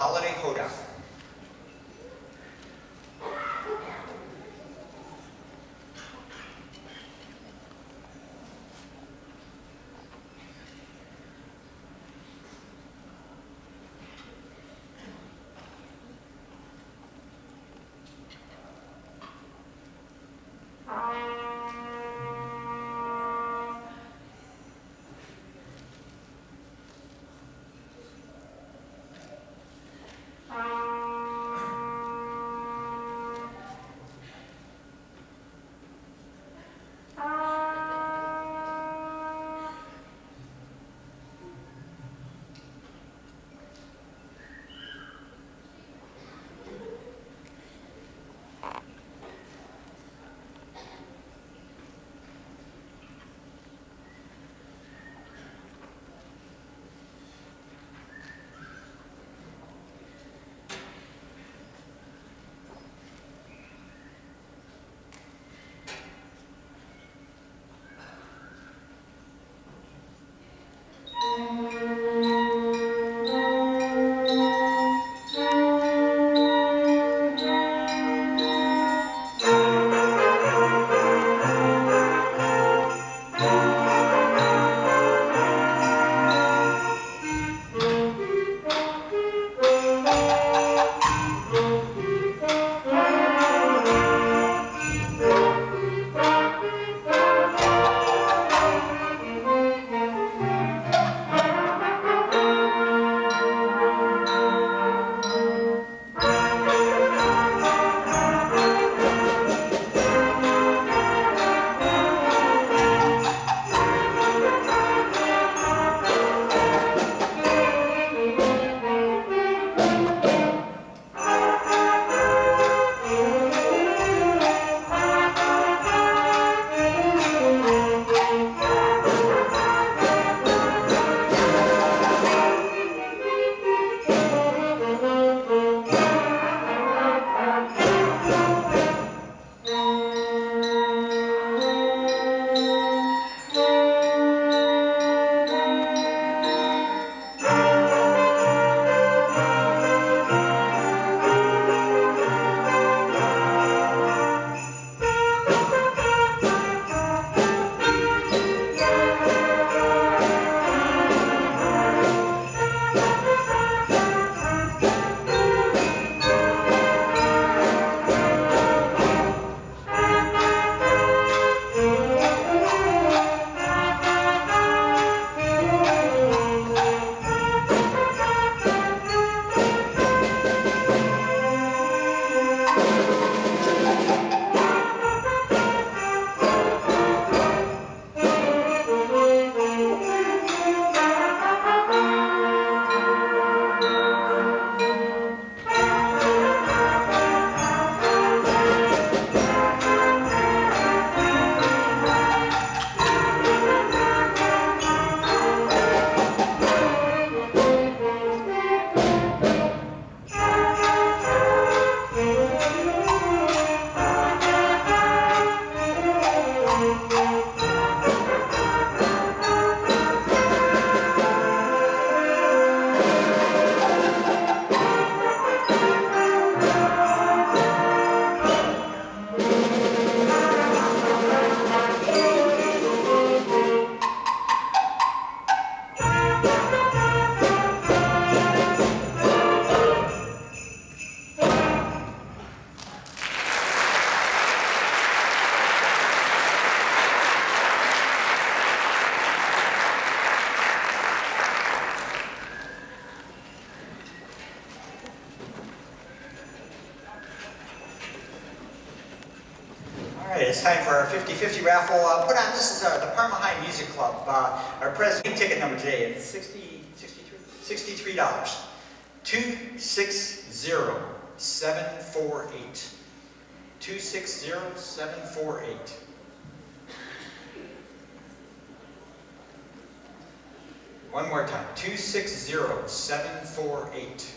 Holiday Hoedown. It's time for our 50-50 raffle. Uh, put on, this is uh, the Parma High Music Club. Uh, our president ticket number today, it's 60, 63? $63. 260748. 260748. One more time, 260748.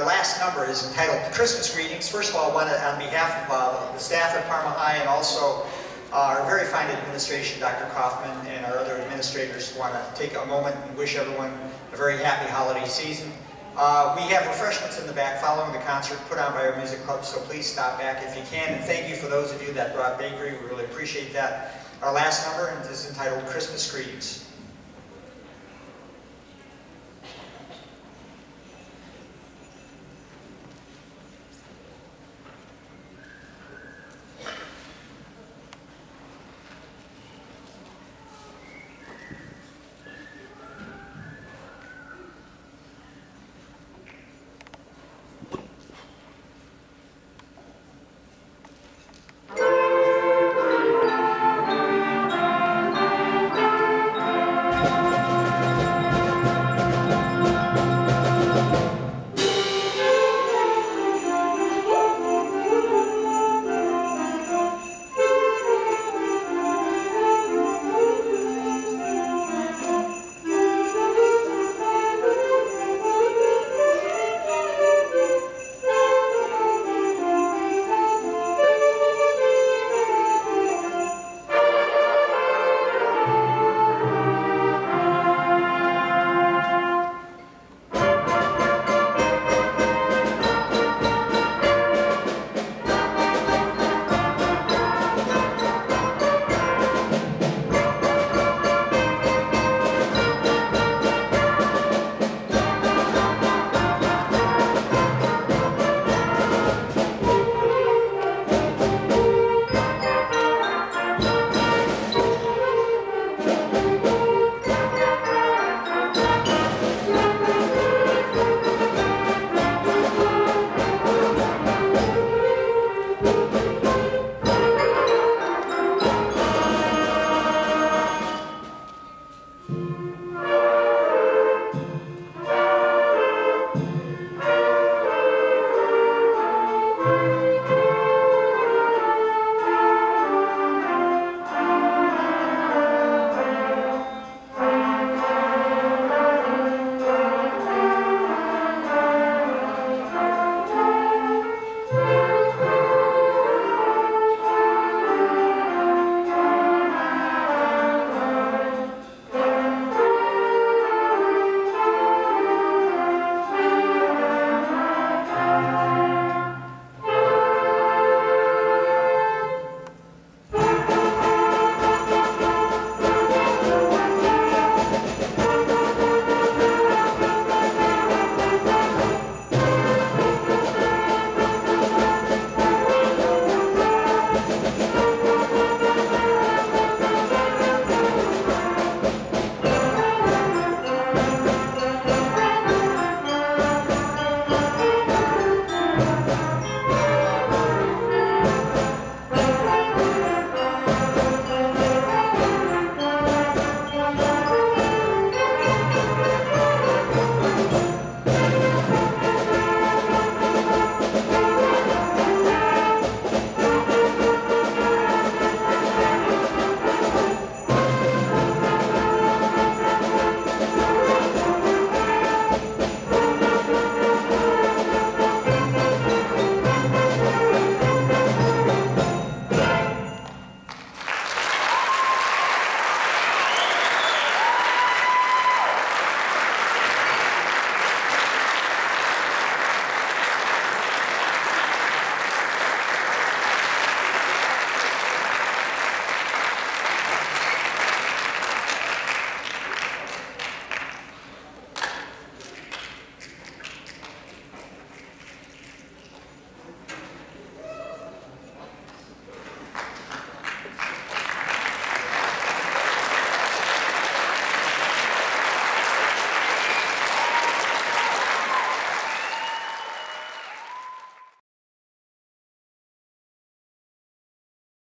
Our last number is entitled Christmas Greetings, first of all, I want to, on behalf of uh, the staff at Parma High and also our very fine administration, Dr. Kaufman, and our other administrators, want to take a moment and wish everyone a very happy holiday season. Uh, we have refreshments in the back following the concert put on by our music club, so please stop back if you can. And thank you for those of you that brought bakery. We really appreciate that. Our last number is entitled Christmas Greetings.